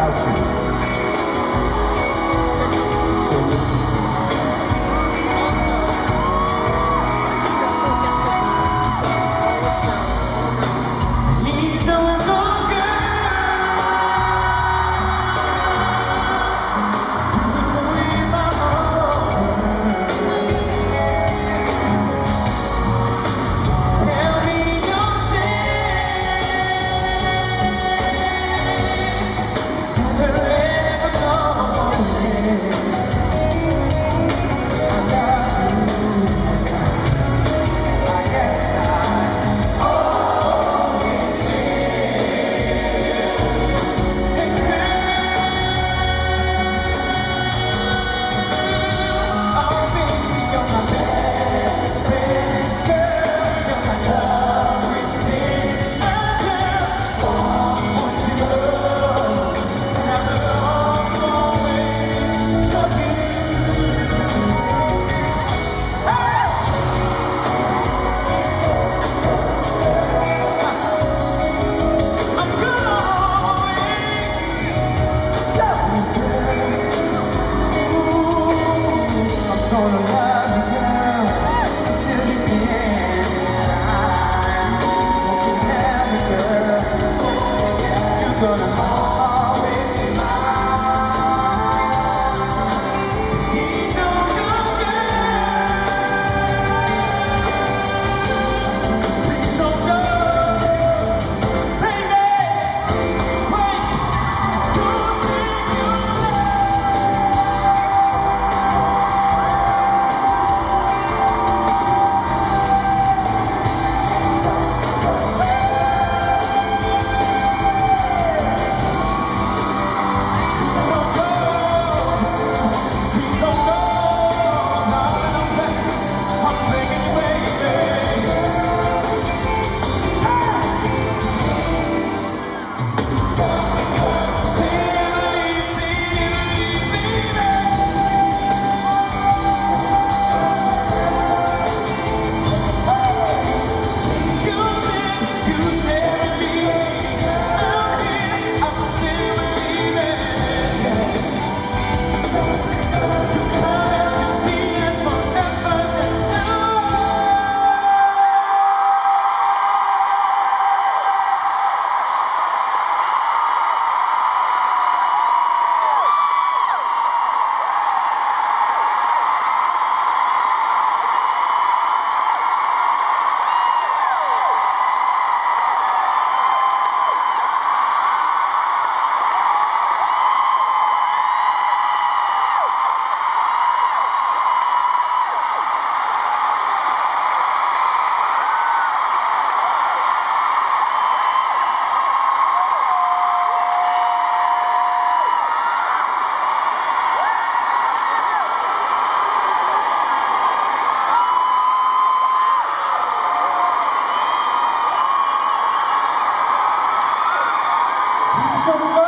can't you. Please don't go,